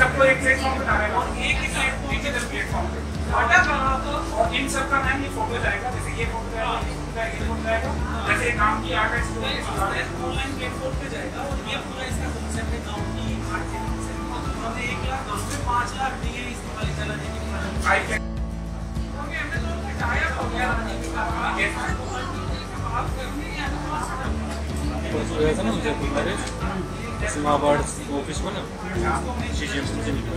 सबको एक प्लेटफॉर्म पे डालेगा और एक ही डिजिटल प्लेटफॉर्म पे। और इन सबका मैम ये फ़ोटो जाएगा जैसे ये फ़ोटो जाएगा ये फ़ोटो जाएगा ये फ़ोटो जाएगा। जैसे काम की आगे ऑनलाइन प्लेटफॉर्म पे जाएगा और ये पूरा इसका कॉन्सेप्ट है गाँव की मार्केटिंग से हमने एक लाख दस में पाँच लाख दिए इस वाले चलाने के लिए हमने तो टाइप हो गया। गया था ना कोई मैरिज इस्लामाबाद ऑफ़िस में ना। शीशे से निकल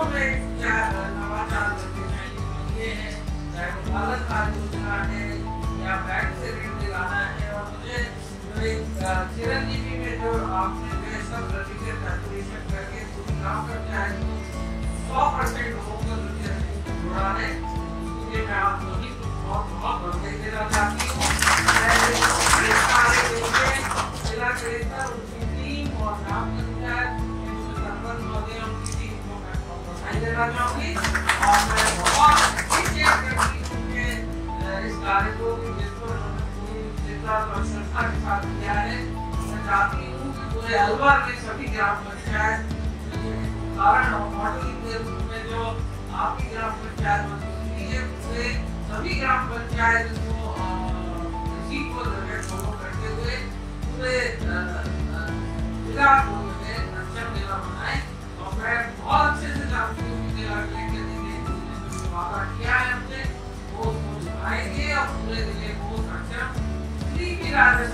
सभी ग्राम पंचायत को इसी को फॉलो करते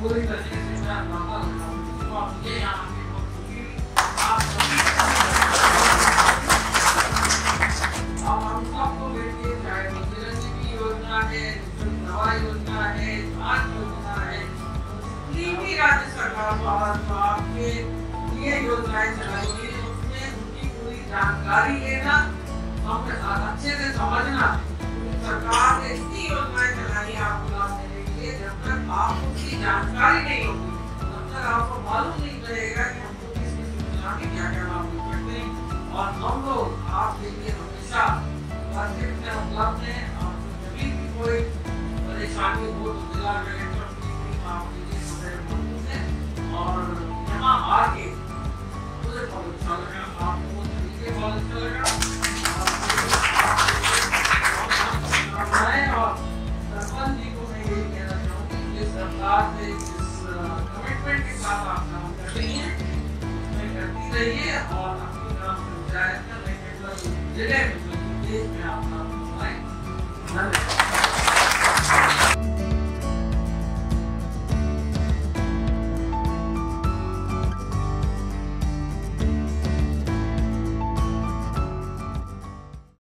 योजना योजना योजना राज्य सरकार द्वारा जो आपके लिए योजनाएँ चलाई उनकी पूरी जानकारी लेना हम अच्छे से समझना सरकार ने इतनी योजनाएँ जानकारी नहीं होगी तब तक आपको मालूम नहीं रहेगा कि हमको किस किस योजना के क्या क्या मिल सकते हैं और हम लोग आपके लिए हमेशा में उपलब्ध हैं और जब भी कोई परेशानी हो तो जिला कलेक्टर